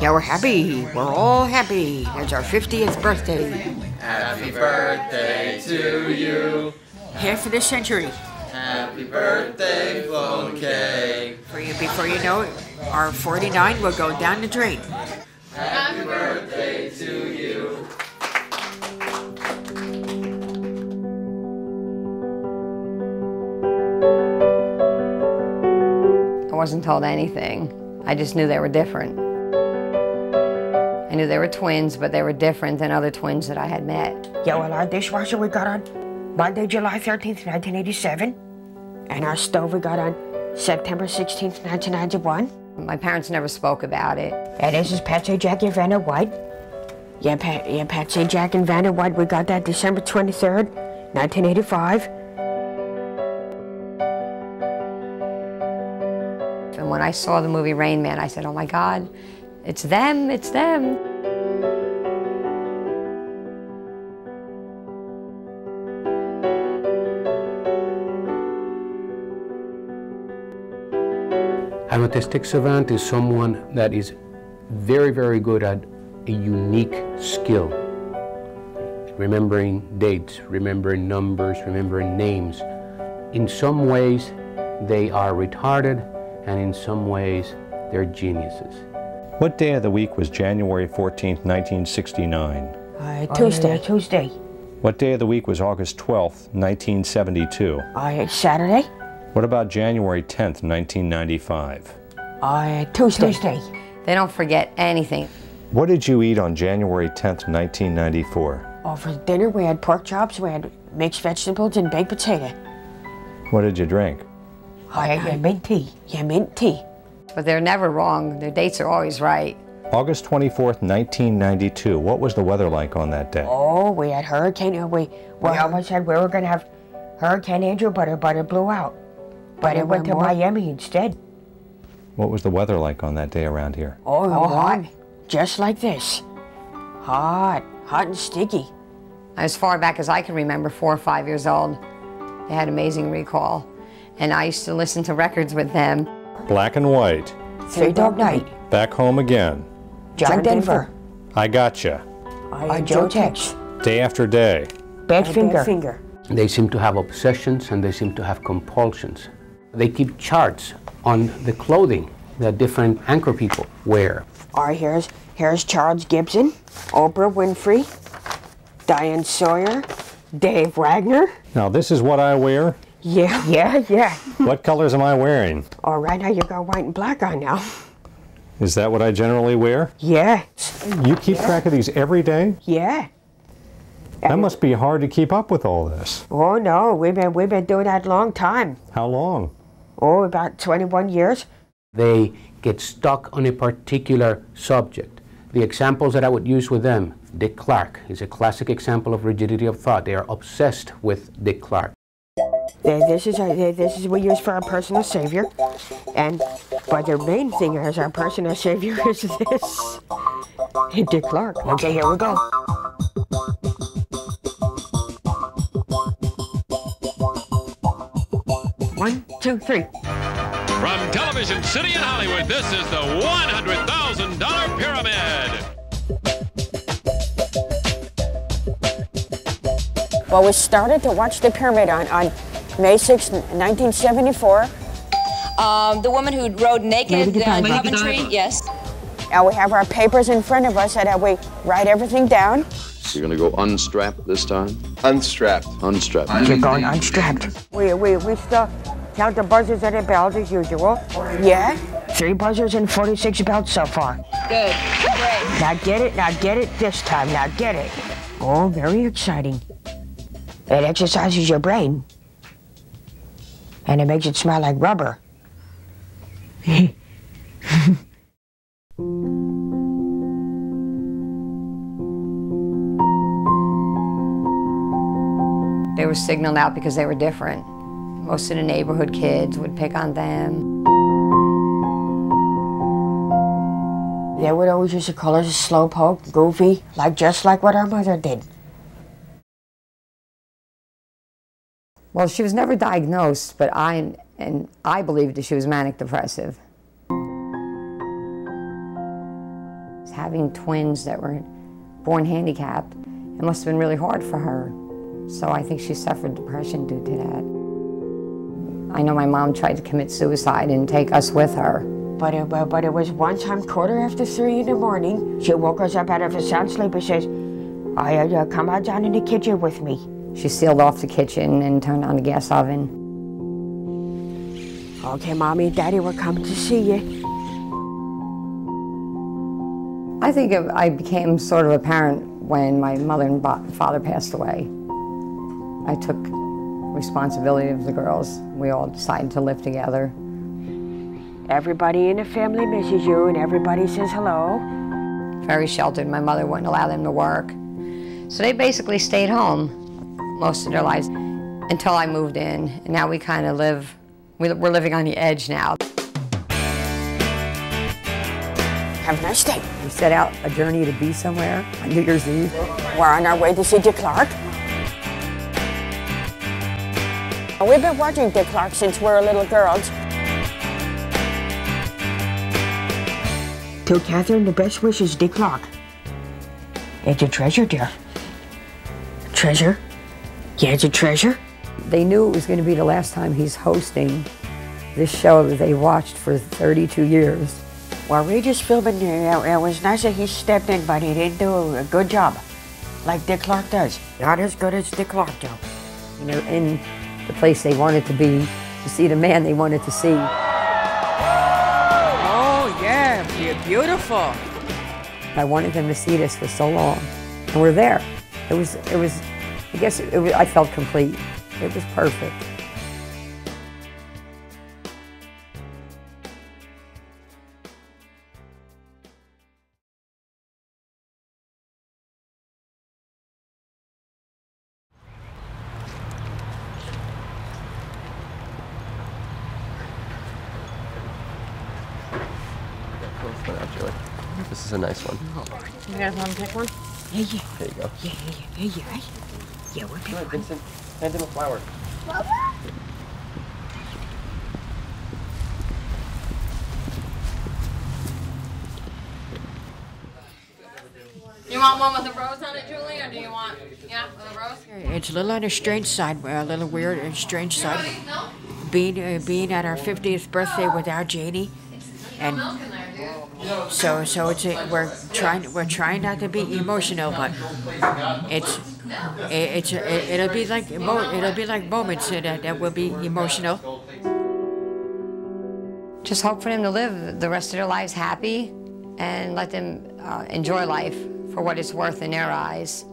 Yeah, we're happy. We're all happy. It's our 50th birthday. Happy birthday to you. Half of the century. Happy birthday, Flo and Kay. For you, before you know it, our 49 will go down the drain. Happy birthday to you. I wasn't told anything. I just knew they were different. I knew they were twins, but they were different than other twins that I had met. Yeah, well, our dishwasher we got on Monday, July 13th, 1987. And our stove we got on September 16th, 1991. My parents never spoke about it. And this is Patsy, Jackie, and Vanna White. Yeah, Pat, yeah, Patsy, Jack, and Vanna White, we got that December 23rd, 1985. I saw the movie Rain Man, I said, oh my God, it's them, it's them. An autistic savant is someone that is very, very good at a unique skill. Remembering dates, remembering numbers, remembering names. In some ways, they are retarded, and in some ways, they're geniuses. What day of the week was January 14th, 1969? Uh, Tuesday, Tuesday. What day of the week was August 12th, 1972? Uh, Saturday. What about January 10th, 1995? Uh, Tuesday. Tuesday. They don't forget anything. What did you eat on January 10th, 1994? Oh, for dinner we had pork chops, we had mixed vegetables, and baked potato. What did you drink? I had mint tea. Yeah, mint tea. But they're never wrong. Their dates are always right. August 24th, 1992. What was the weather like on that day? Oh, we had hurricane. We we almost had we were gonna have Hurricane Andrew, but it but it blew out. But it went to Miami instead. What was the weather like on that day around here? Oh, oh hot, just like this. Hot, hot and sticky. As far back as I can remember, four or five years old, they had amazing recall. And I used to listen to records with them. Black and white. Three Dog Night. Back home again. John Denver. I gotcha. I Joe Tex. Day after day. Badfinger. finger. They seem to have obsessions and they seem to have compulsions. They keep charts on the clothing that different anchor people wear. All right, here's here's Charles Gibson, Oprah Winfrey, Diane Sawyer, Dave Wagner. Now this is what I wear. Yeah, yeah, yeah. What colors am I wearing? All right, now you got white and black on now. Is that what I generally wear? Yeah, You keep track of these every day? yeah. That must be hard to keep up with all this. Oh no, we've been we've been doing that a long time. How long? Oh, about 21 years. They get stuck on a particular subject. The examples that I would use with them, Dick Clark is a classic example of rigidity of thought. They are obsessed with Dick Clark. This is our, uh, this is we use for our personal savior, and but the main thing as our personal savior is this, Dick Clark. Okay, here we go. One, two, three. From Television City in Hollywood, this is the $100,000 Pyramid. Well, we started to watch the pyramid on, on May 6, 1974. Um, the woman who rode naked Lady uh, Coventry, yes. And we have our papers in front of us, and uh, we write everything down. You're gonna go unstrapped this time? Unstrapped. Unstrapped. You're going unstrapped. We, we, we still count the buzzers and the bells as usual. Yeah. Three buzzers and 46 belts so far. Good. Great. Now get it, now get it this time, now get it. Oh, very exciting. It exercises your brain. And it makes it smell like rubber. They were signaled out because they were different. Most of the neighborhood kids would pick on them. They would always use the us a slowpoke, goofy, like just like what our mother did. Well, she was never diagnosed, but I and I believed that she was manic depressive. having twins that were born handicapped, it must have been really hard for her. So I think she suffered depression due to that. I know my mom tried to commit suicide and take us with her. But it, but it was one time, quarter after three in the morning, she woke us up out of a sound sleep and says, I uh, come out down in the kitchen with me. She sealed off the kitchen and turned on the gas oven. Okay, mommy and daddy were coming to see you. I think I became sort of a parent when my mother and father passed away. I took responsibility of the girls. We all decided to live together. Everybody in the family misses you and everybody says hello. Very sheltered. My mother wouldn't allow them to work. So they basically stayed home most of their lives until I moved in. And now we kind of live, we- we're living on the edge now. Have a nice day. We set out a journey to be somewhere on New Year's Eve. We're on our way to see Dick Clark. We've been watching Dick Clark since we were little girls. To Catherine, the best wishes, Dick Clark. It's a treasure, dear. Treasure? Yeah, it's a treasure. They knew it was going to be the last time he's hosting this show that they watched for 32 years. Well, we just filming. It was nice that he stepped in, but he didn't do a good job, like Dick Clark does. Not as good as Dick Clark, though. You know, in the place they wanted to be, to see the man they wanted to see. Oh, yeah, you're beautiful. I wanted them to see this for so long, and we're there. It was, it was, I guess it was, I felt complete. It was perfect. This is a nice one. You guys want to pick one? Yeah, yeah. There you go. Yeah, yeah, yeah, yeah, yeah. Yeah, we're Go ahead, Vincent. Hand him a flower. You want one with a rose on it, Julie, or do you want, yeah, with a rose? It's a little on the strange side, a little weird and strange side. Being uh, being at our 50th birthday without Janie, and so so it's a, we're trying we're trying not to be emotional, but it's it, it's it, it'll be like it'll be like moments that that will be emotional. Just hope for them to live the rest of their lives happy and let them uh, enjoy life for what it's worth in their eyes.